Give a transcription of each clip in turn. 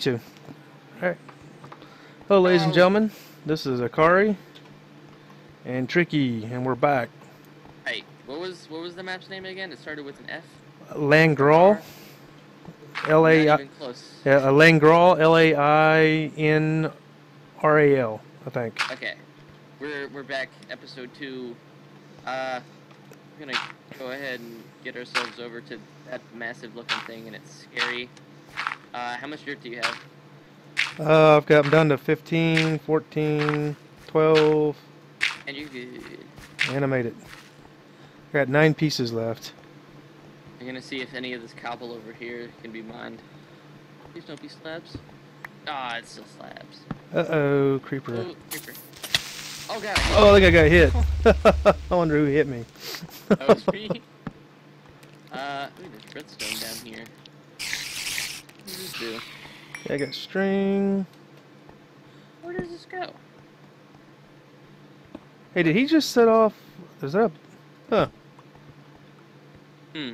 too. Alright. Hello, ladies and gentlemen. This is Icarii and Tricky, and we're back. Hey, what was what was the map's name again? It started with an F. Laingral. L A Not I. even close. Yeah, uh, Laingral. L A I N R A L. I think. Okay, we're we're back, episode two. Uh, we're gonna go ahead and get ourselves over to that massive looking thing, and it's scary. Uh, how much dirt do you have? Uh, I've got them down to 15, 14, 12, And you good. and I made it. Got nine pieces left. I'm gonna see if any of this cobble over here can be mined. Please don't be slabs. Ah, it's still slabs. Uh oh, creeper. Oh, creeper. Oh god. Oh, I think I got hit. I wonder who hit me. That was me. Uh, ooh, there's redstone down here. This do? I got string. Where does this go? Hey, did he just set off? Is that? A, huh. Hmm.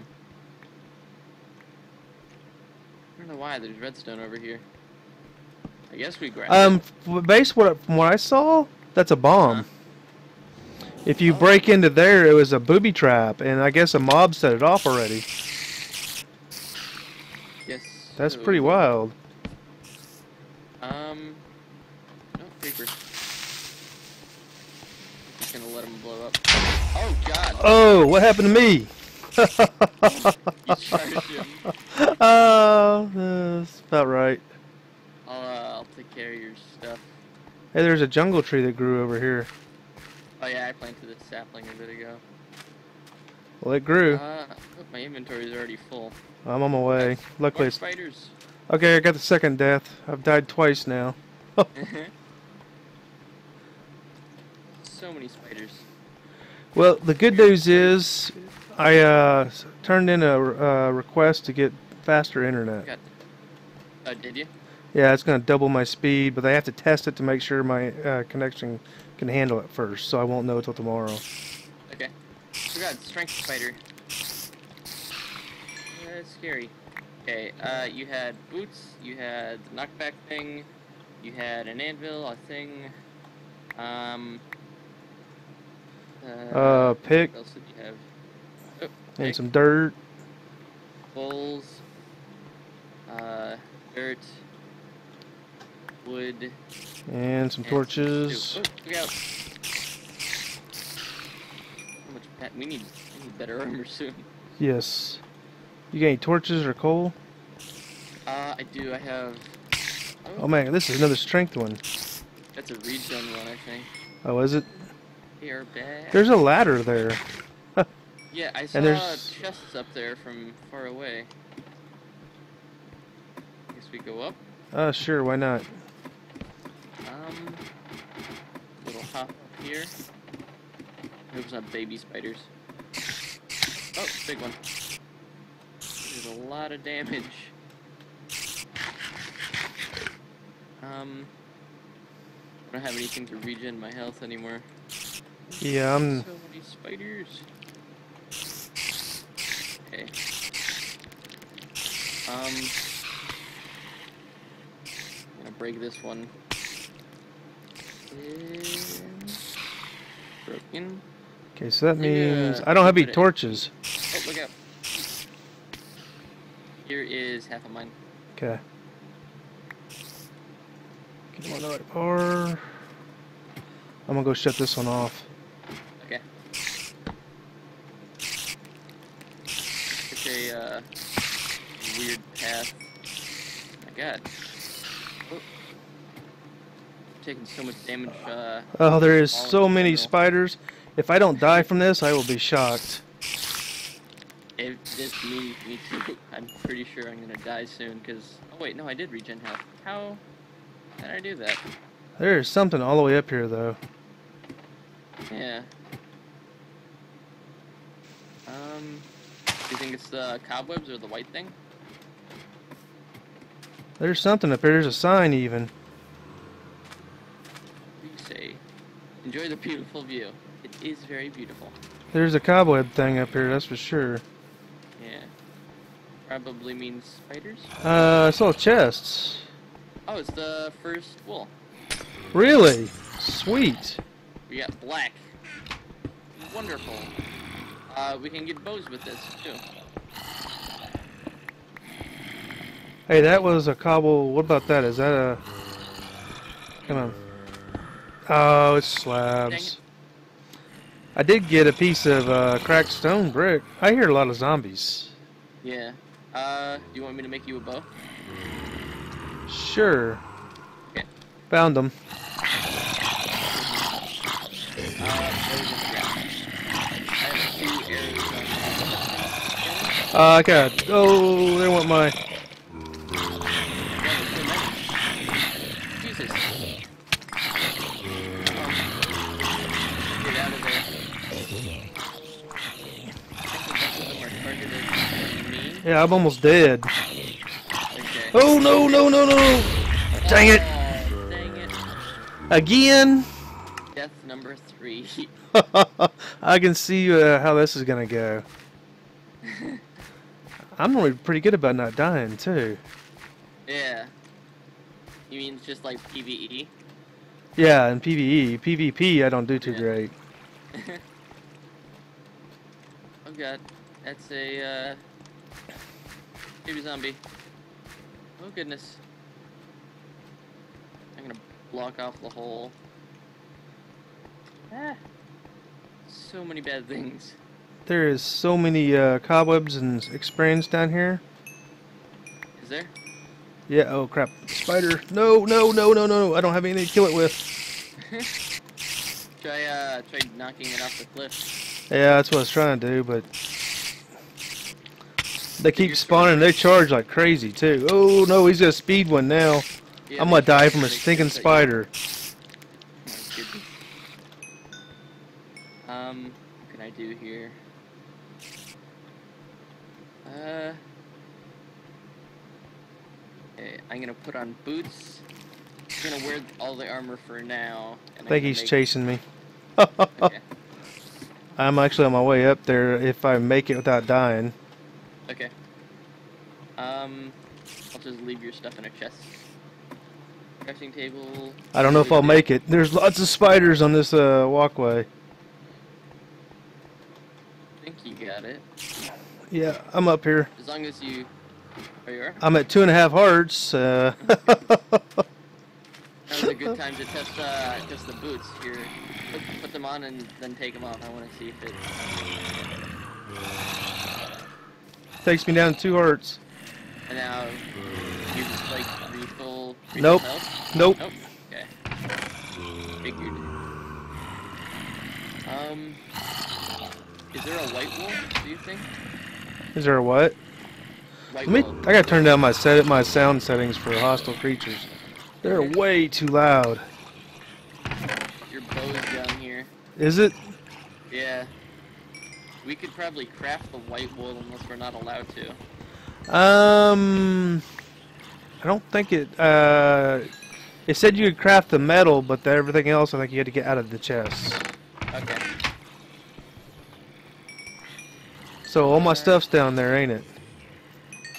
I don't know why there's redstone over here. I guess we grabbed Um, it. based what from what I saw, that's a bomb. Huh? If you Oh. break into there, it was a booby trap, and I guess a mob set it off already. That's so- pretty wild. Um. No, creeper. Just gonna let him blow up. Oh god! Oh, what happened to me? You charged him. Oh, that's about right. I'll, uh, I'll take care of your stuff. Hey, there's a jungle tree that grew over here. Oh yeah, I planted this sapling a bit ago. Well, it grew. Uh, my inventory is already full. I'm on my way. Luckily, it's... spiders. okay. I got the second death. I've died twice now. so many spiders. Well, the good news is, I uh, turned in a uh, request to get faster internet. Got. Oh, did you? Yeah, it's going to double my speed, but I have to test it to make sure my uh, connection can handle it first, so I won't know till tomorrow. Okay. We got strength spider. That's scary. Okay, uh, you had boots, you had the knockback thing, you had an anvil, a thing, um... Uh, pick What else did you have? Oh, and pick, some dirt. bowls, uh, dirt, wood, And some and torches. Oh, look out. How much pet? We need, we need better armor soon. Yes. You got any torches or coal? Uh, I do. I have. Oh man, this is another strength one. That's a regen one, I think. Oh, is it? They are bad. There's a ladder there. yeah, I saw there's- chests up there from far away. Guess we go up. Uh, sure, why not? Um, little hop up here. Hope it's not baby spiders. Oh, big one. There's a lot of damage. Um, I don't have anything to regen my health anymore. Yeah, I'm. So many spiders. Okay. Um. I'm gonna break this one. And broken. Okay, so that means I don't have any torches. Oh, look out. Here is half of mine. Okay. Get them on the. I'm gonna go shut this one off. Okay. It's a uh, weird path. my god. Oh. Taking so much damage. Uh, Oh, there is so many spiders. If I don't die from this, I will be shocked. It, this me, me too. I'm pretty sure I'm gonna die soon. Cause oh wait, no, I did regen health. How did I do that? There is something all the way up here, though. Yeah. Um, do you think it's the cobwebs or the white thing? There's something up here. There's a sign, even. What do you say? Enjoy the beautiful view. It is very beautiful. There's a cobweb thing up here, that's for sure. Yeah. Probably means spiders. Uh, I saw chests. Oh, it's the first wool. Really? Sweet. We got black. Wonderful. Uh, we can get bows with this too. Hey, that was a cobble. What about that? Is that a? Come on. Oh, it's slabs. I did get a piece of uh, cracked stone brick. I hear a lot of zombies. Yeah. Uh, do you want me to make you a bow? Sure. Okay. Found them. Uh, those in the ground. I have two arrows on. Uh, I got. Oh, they want my. Yeah, there's so many. Jesus. Um, get out of there. I think a bunch of them are targeted at me. Yeah, I'm almost dead. Okay. Oh no no no no! Dang it! Dang it. Again. Death number three. I can see uh, how this is gonna go. I'm normally pretty good about not dying too. yeah. You mean it's just like? PvE? Yeah, in PVE, PvP, I don't do too Yeah. great. oh god. That's a, uh... Baby zombie. Oh goodness. I'm gonna block off the hole. Ah. So many bad things. There is so many uh, cobwebs and experience down here. Is there? Yeah. Oh crap! Spider! No! No! No! No! No! I don't have anything to kill it with. try, uh, try knocking it off the cliff. Yeah, that's what I was trying to do, but they keep spawning. They charge like crazy too. Oh no! He's got a speed one now. Yeah, I'm gonna die from a stinking sense that you- spider. Um, what can I do here? Uh. Okay, I'm gonna put on boots. I'm gonna wear all the armor for now. And I think he's chasing me. Okay. I'm actually on my way up there if I make it without dying. Okay. Um, I'll just leave your stuff in a chest. Crafting table. I don't know if I'll make it. There's lots of spiders on this uh, walkway. I think you got it. Yeah, I'm up here. As long as you. Are you are? I'm at two and a half hearts. Uh, That was a good time to test uh, test the boots. Here, put, put them on and then take them off. I want to see if it. Takes me down to two hearts. And now you just like refill. refill Nope. health? Nope. Nope. Okay. Figured. Um, is there a white wool? Do you think? Is there a what? White Let me. I gotta turn down my set my sound settings for hostile creatures. They're way too loud. Your bow's down here. Is it? Yeah. We could probably craft the white wool unless we're not allowed to. Um, I don't think it. Uh, it said you could craft the metal, but the, everything else I think you had to get out of the chest. Okay. So all my stuff's down there, ain't it?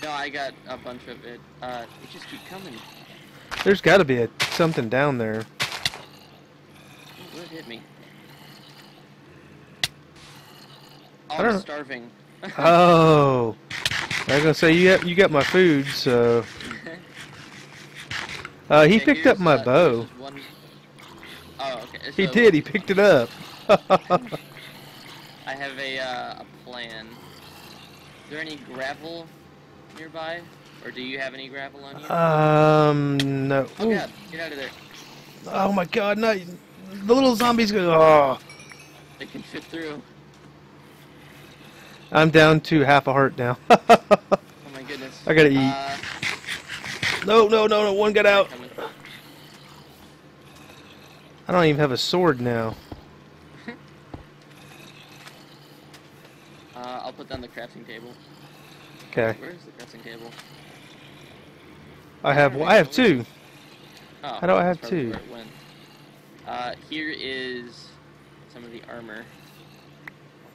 No, I got a bunch of it. Uh, they just keep coming. There's got to be a, something down there. Ooh, What hit me? Oh, I I'm starving. Oh, I was gonna say you got you got my food, so uh, he Okay, picked up my uh, bow. one- Oh, okay. He did. He picked it up. I have a, uh, a plan. Is there any gravel nearby? Or do you have any gravel on you? um, no. oh Ooh. god, get out of there. Oh my God! No, the little zombies go. Oh, They can fit through. I'm down to half a heart now. Oh my goodness. I gotta eat. Uh, no, no, no, no! One got out. coming. I don't even have a sword now. Uh, I'll put down the crafting table. Okay, Where's the crafting table? I have. I have two. Oh, How do I have two? where it went. Uh, here is some of the armor.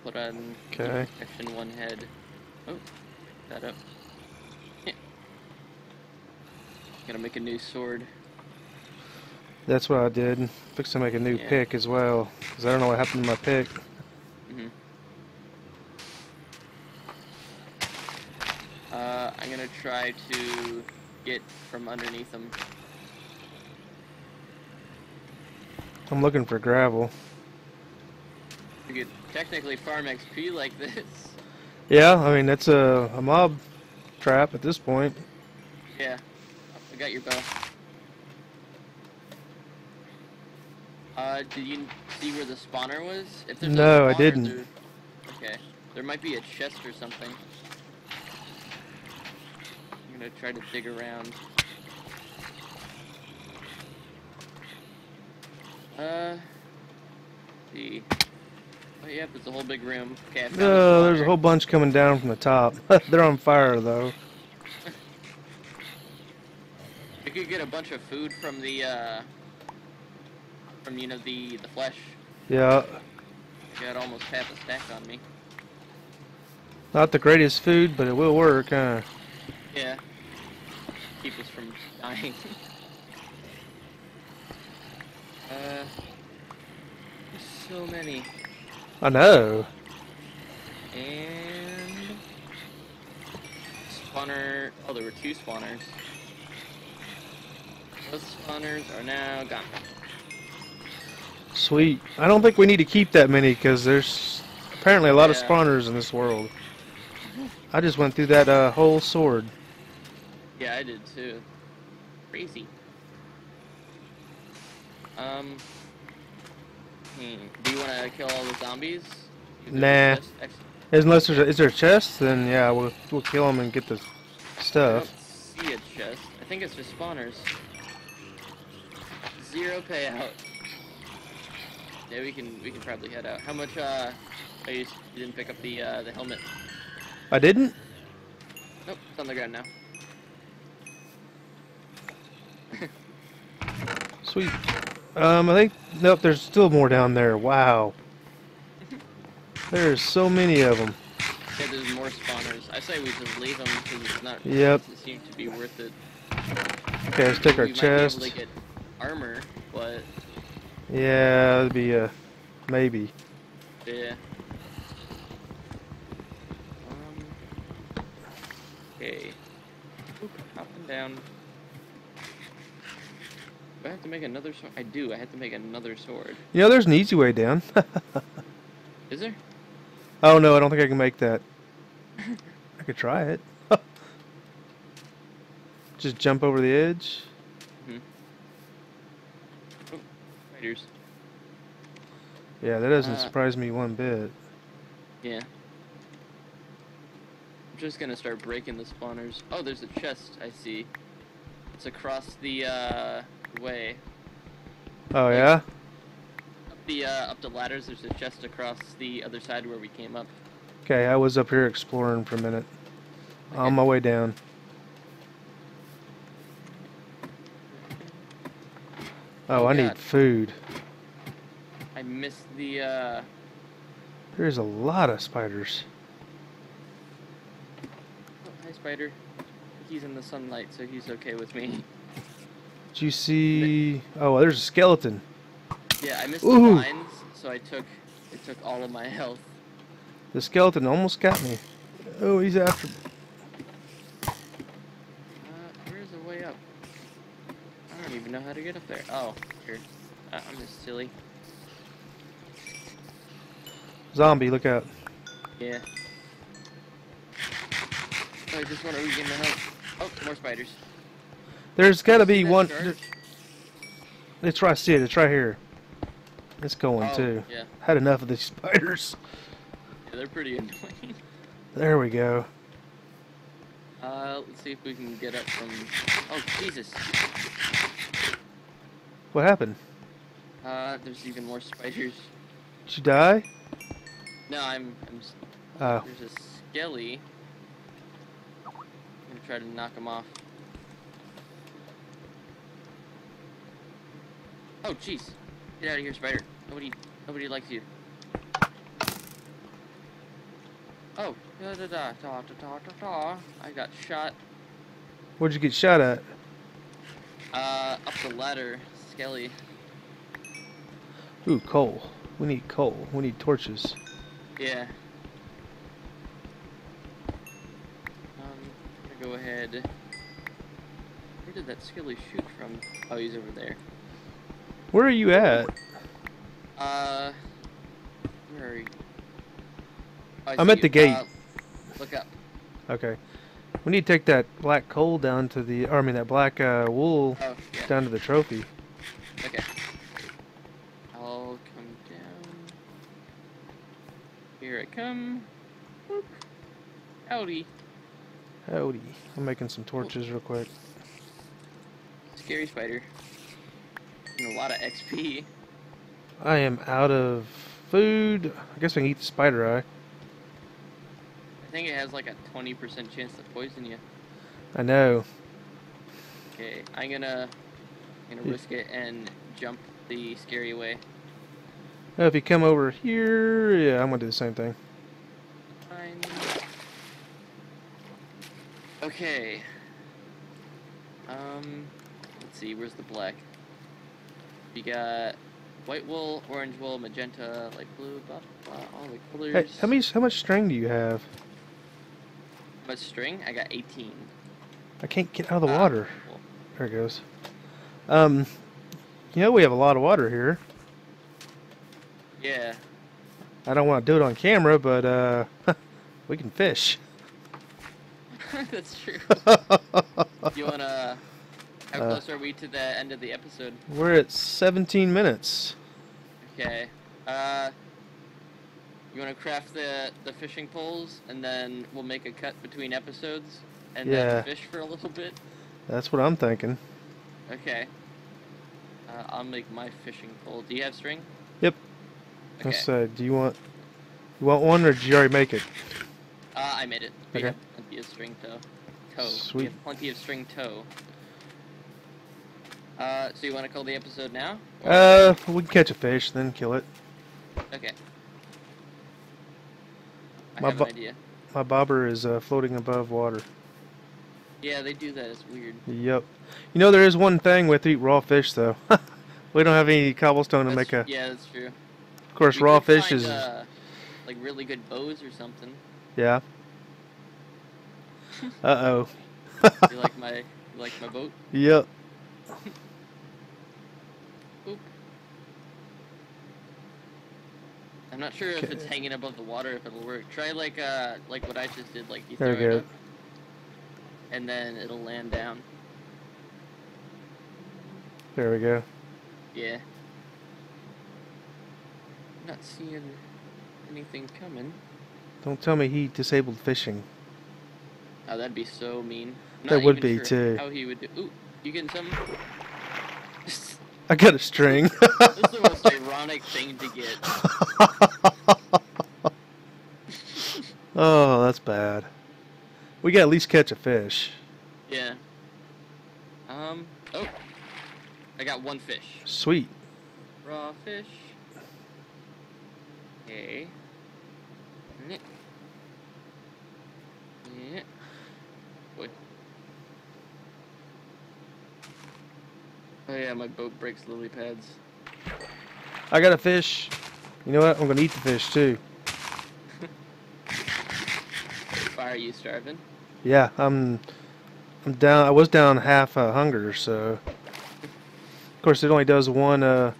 Put on Okay. section one head. Oh, that up. Gonna make a new sword. That's what I did. Fix to make a new Yeah. pick as well, because I don't know what happened to my pick. hmm Uh, I'm gonna try to get from underneath them. I'm looking for gravel. You could technically farm XP like this. Yeah, I mean that's a, a mob trap at this point. Yeah. I got your bow. Uh, did you see where the spawner was? If there's No, a I spawner, didn't. there- Okay. There might be a chest or something. I'm gonna try to dig around. Uh, see. Yep, it's a whole big room. Okay, I found the Oh, there's a whole bunch coming down from the top. They're on fire though. We could get a bunch of food from the, uh, from, you know, the, the flesh. Yeah, I got almost half a stack on me. not the greatest food, but it will work, huh? Yeah. Keep us from dying. uh, there's so many. I know. And spawner. Oh, there were two spawners. Those spawners are now gone. Sweet. I don't think we need to keep that many because there's apparently a lot of spawners in this world. I just went through that uh, whole sword. Yeah, I did too. Crazy. Um. Hmm. Do you want to kill all the zombies? Nah. Unless there's a, is there a chest, then yeah, we'll we'll kill them and get the I stuff. don't see a chest. I think it's just spawners. Zero payout. Yeah, we can we can probably head out. How much? Uh, oh, you, you didn't pick up the uh, the helmet. I didn't. Nope, it's on the ground now. Sweet. Um, I think nope. There's still more down there. Wow. There's so many of them. Yeah, there's more spawners. I say we just leave them because it's not. Yep. Doesn't seem to be worth it. Okay, let's take our chest. might be able to get armor, but Yeah, that'd be a maybe. yeah. Um. Okay. Oop, hopping down. Do I have to make another sword? I do. I have to make another sword. You know, there's an easy way down. Is there? oh no, I don't think I can make that. I could try it. Just jump over the edge. Mhm. Spiders. Yeah, that doesn't Uh, surprise me one bit. Yeah. I'm just gonna start breaking the spawners. Oh, there's a chest. I see. It's across the uh, way. Oh yeah. Up the uh, up the ladders. There's a chest across the other side where we came up. Okay, I was up here exploring for a minute. Okay. On my way down. Oh, Oh, I need food. I missed the. Uh... There's a lot of spiders. Oh, hi, spider. He's in the sunlight, so he's okay with me. Did you see? Oh, there's a skeleton. Yeah, I missed Ooh. the vines, so I took it took all of my health. The skeleton almost got me. Oh, he's after. Uh, where's the way up? I don't even know how to get up there. Oh, here. Uh, I'm just silly. Zombie, look out. Yeah. Oh, I just want to regain my health. Oh, more spiders. There's got to be one. charge? It's right. See it. It's right here. It's going Oh, too. Yeah. Had enough of these spiders. yeah, they're pretty annoying. There we go. Uh, let's see if we can get up from. Oh, Jesus. What happened? Uh, there's even more spiders. Did you die? No, I'm. I'm. Oh, There's a skelly. I'm gonna try to knock him off. Oh, jeez. Get out of here, spider. Nobody, nobody likes you. Oh, da da da da da da da. I got shot. Where'd you get shot at? Uh, up the ladder, Skelly. Ooh, coal. We need coal. We need torches. Yeah. Um, go ahead. Where did that Skelly shoot from? Oh, he's over there. Where are you at? Uh, where are you? Oh, I'm at the you. gate. Uh, look up. Okay. We need to take that black coal down to the, or I mean that black uh, wool Oh, yeah. down to the trophy. Okay. I'll come down. Here I come. Whoop. Howdy. Howdy. I'm making some torches real quick. Scary spider. And a lot of XP. I am out of food. I guess I can eat the spider eye. I think it has like a 20% chance to poison you. I know. Okay, I'm gonna, I'm gonna risk it and jump the scary way. Now, if you come over here, yeah, I'm gonna do the same thing. Fine. Okay. Um, let's see, where's the black? We got white wool, orange wool, magenta, light blue, blah, blah, all the colors. Hey, how many? How much string do you have? How much string? I got 18. I can't get out of the Ah, water. cool. There it goes. Um, you know we have a lot of water here. Yeah. I don't want to do it on camera, but uh, we can fish. That's true. You wanna? How Uh, close are we to the end of the episode? We're at 17 minutes. Okay. Uh, you want to craft the the fishing poles, and then we'll make a cut between episodes, and Yeah. then fish for a little bit. That's what I'm thinking. Okay. Uh, I'll make my fishing pole. Do you have string? Yep. Okay. Let's do you want you want one or did you already make it? Uh, I made it. We Okay. have plenty of string tow. We Sweet. have plenty of string tow. Uh, so you want to call the episode now? Uh, we can catch a fish, then kill it. okay. I my have an idea. My bobber is uh, floating above water. Yeah, they do that. It's weird. Yep. You know there is one thing with eat raw fish though. we don't have any cobblestone to That's- make a. Yeah, that's true. Of course, We raw fish find, is uh, like really good bows or something. yeah. Uh oh. You like my you like my boat? Yep. Oop. I'm not sure if it's hanging above the water if it'll work. Try like uh like what I just did, like you There throw it up, and then it'll land down. There we go. Yeah. Not seeing anything coming. Don't tell me he disabled fishing. Oh, that'd be so mean. I'm That would be, sure too. How he would do? Ooh, you getting something? I got a string. this is the most ironic thing to get. oh, that's bad. We got to at least catch a fish. Yeah. Um. Oh. I got one fish. Sweet. Raw fish. Okay. Yeah. Boy. Oh yeah, my boat breaks lily pads. I got a fish. You know what? I'm gonna eat the fish too. Why are you starving? Yeah, I'm. I'm down. I was down half uh, hunger, so. Of course, it only does one. Uh,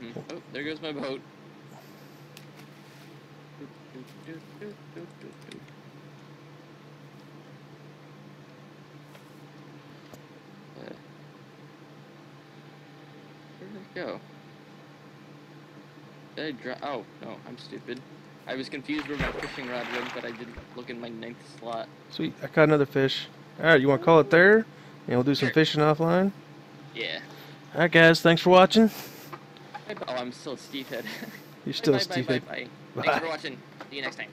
Hmm. Oh, there goes my boat. Uh, Where did it go? Did I drop? Oh, no, I'm stupid. I was confused where my fishing rod went, but I didn't look in my ninth slot. sweet. I caught another fish. All right, you want to call it there, and we'll do some Sure. fishing offline. Yeah. All right, guys. Thanks for watching. Oh, I'm still Stevehead. You're still Steve. Bye, bye, bye. Bye. Thanks for watching. See you next time.